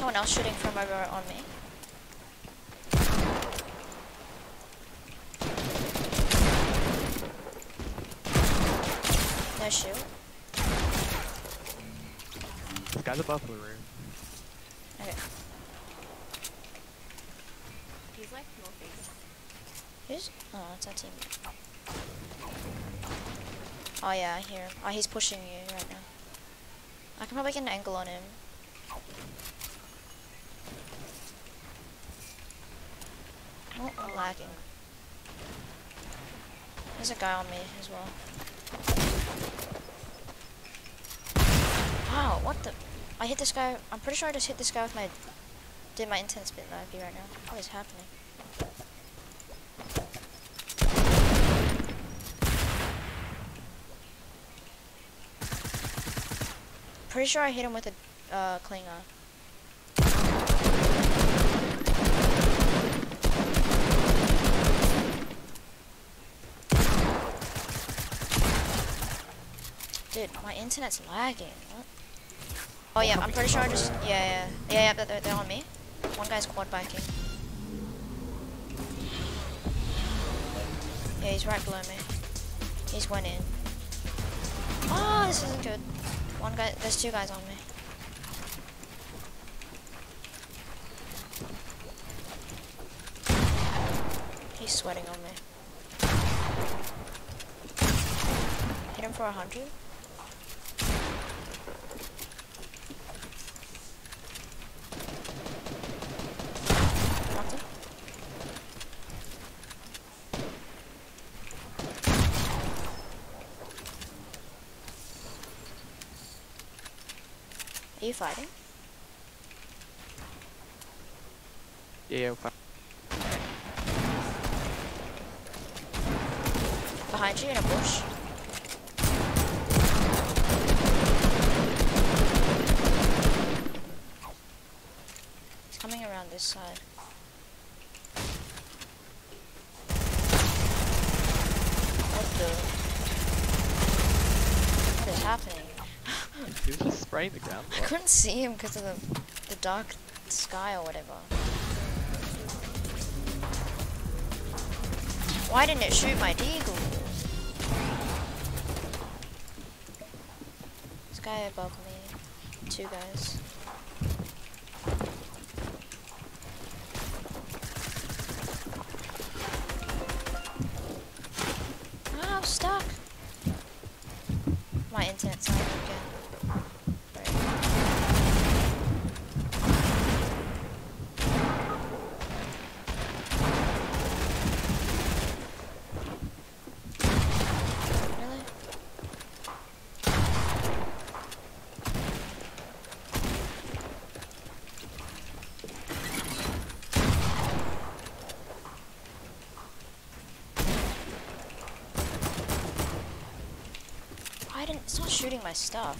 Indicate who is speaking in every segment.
Speaker 1: someone else shooting from over on me. No shield.
Speaker 2: This guy's above blue room.
Speaker 1: Okay.
Speaker 3: He's like northeast.
Speaker 1: Who's? Oh, it's our team. Oh yeah, I hear him. Oh, he's pushing you right now. I can probably get an angle on him. Oh, I'm lagging. There's a guy on me as well. Wow, what the? I hit this guy. I'm pretty sure I just hit this guy with my. Did my intense bit laggy right now. What is happening? Pretty sure I hit him with a uh, clinger. Dude, my internet's lagging. What? Oh yeah, I'm pretty sure I just yeah yeah yeah yeah they're, they're- on me. One guy's quad biking. Yeah, he's right below me. He's went in. Oh, this isn't good. One guy, there's two guys on me. He's sweating on me. Hit him for a hundred. Knocked him. Are you fighting?
Speaker 2: Yeah, yeah, fine.
Speaker 1: Behind you in a bush. Coming around this side. What the? What is happening?
Speaker 2: He was just spraying the ground.
Speaker 1: I couldn't see him because of the, the dark sky or whatever. Why didn't it shoot my deagle? This guy above me. Two guys. Ah, I'm stuck. My internet's not again. Right. Really? Why didn't it's not shooting my stuff?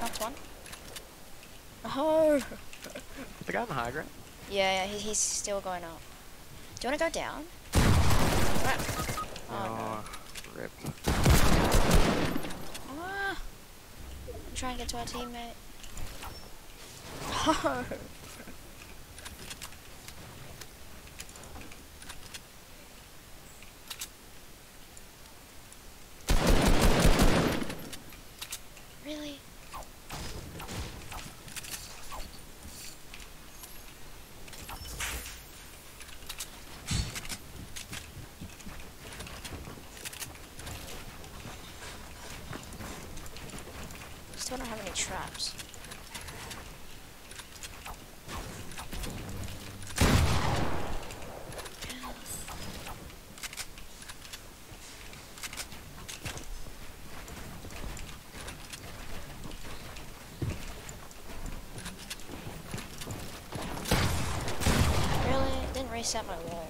Speaker 1: Knocked one. Oh!
Speaker 2: The guy on the high ground?
Speaker 1: Yeah, yeah, he, he's still going up. Do you want to go down? Right. Oh, no.
Speaker 2: rip.
Speaker 1: Ah. I'm trying to get to our teammate. really? Still don't have any traps. Really? Didn't reset my wall.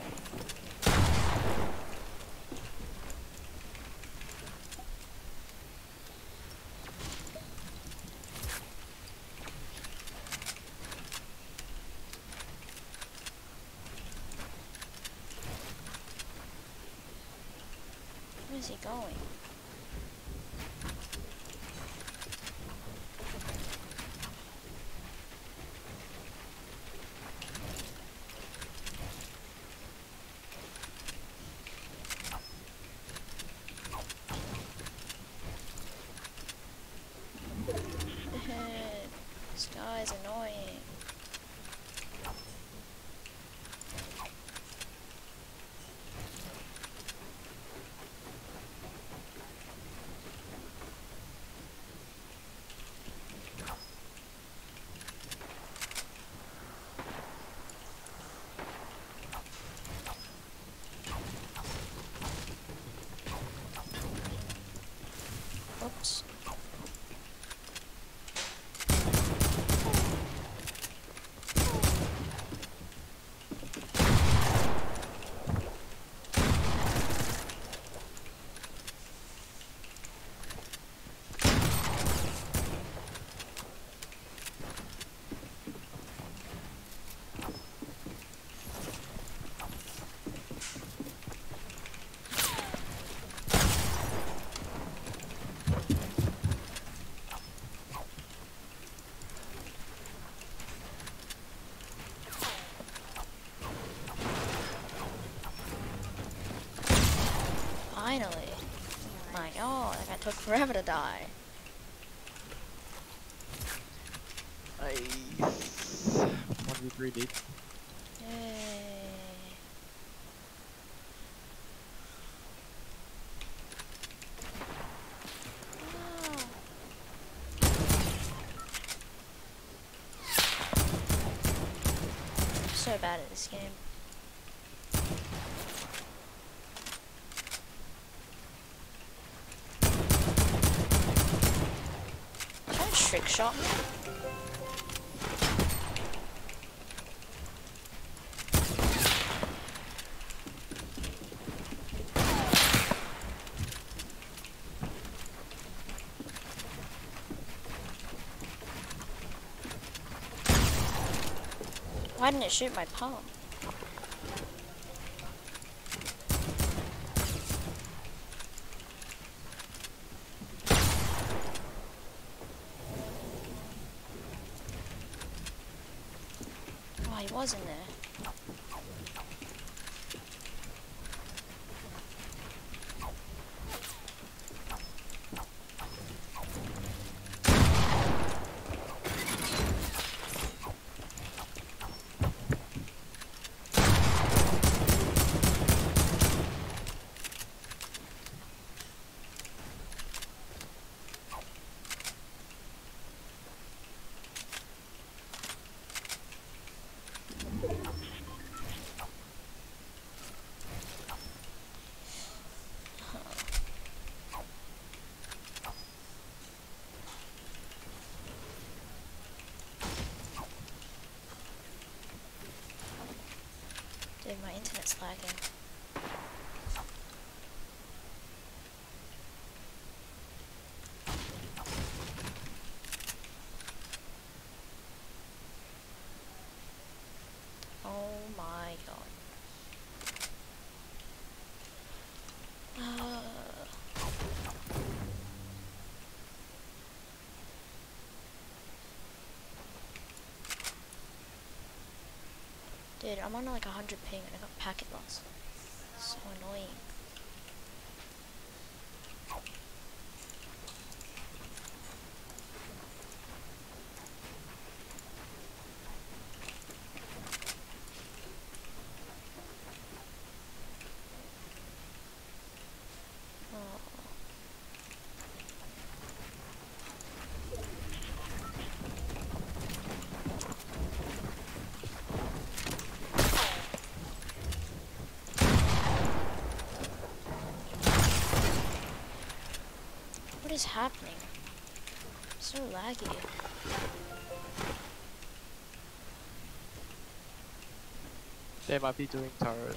Speaker 1: Forever to die.
Speaker 2: Nice. 1v3 deep.
Speaker 1: Yay. So bad at this game. To trick shot me? Why didn't it shoot my pump? Oh, he was in Dude, my internet's lagging. Oh my god. Uh, Dude, I'm on like a hundred ping and I got packet loss. So annoying. Oh. What is happening? So laggy.
Speaker 2: They might be doing turret.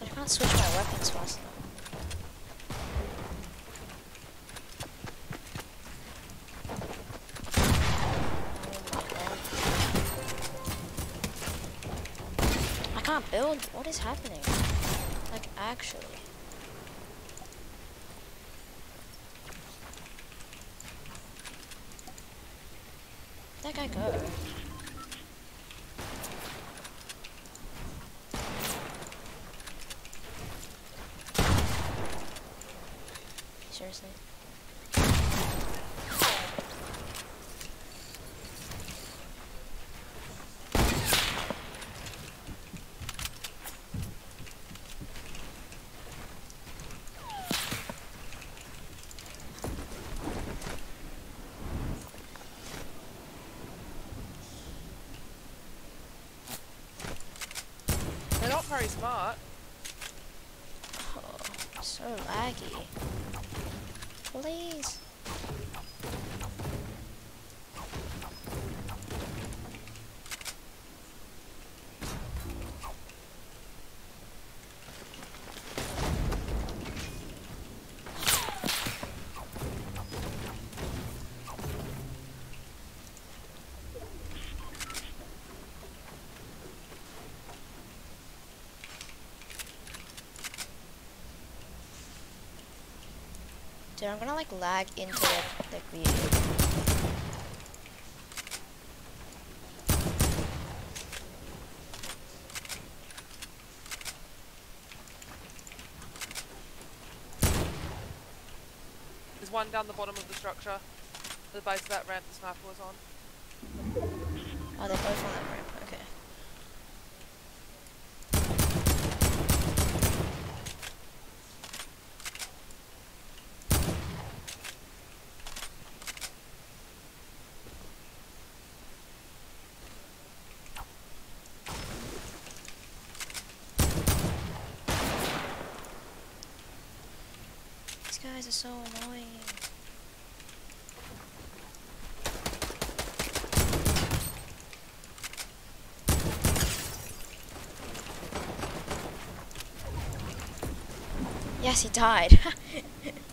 Speaker 1: I can't switch my weapons fast enough. Oh. I can't build. What is happening? Like, actually. Guy go? Seriously?
Speaker 4: They're not very smart.
Speaker 1: Oh, so laggy. Please. Dude, I'm gonna like lag into the, the video.
Speaker 4: There's one down the bottom of the structure. The base of that ramp the sniper was on.
Speaker 1: Oh, they're both on that ramp. Okay. These guys are so annoying. Yes, he died.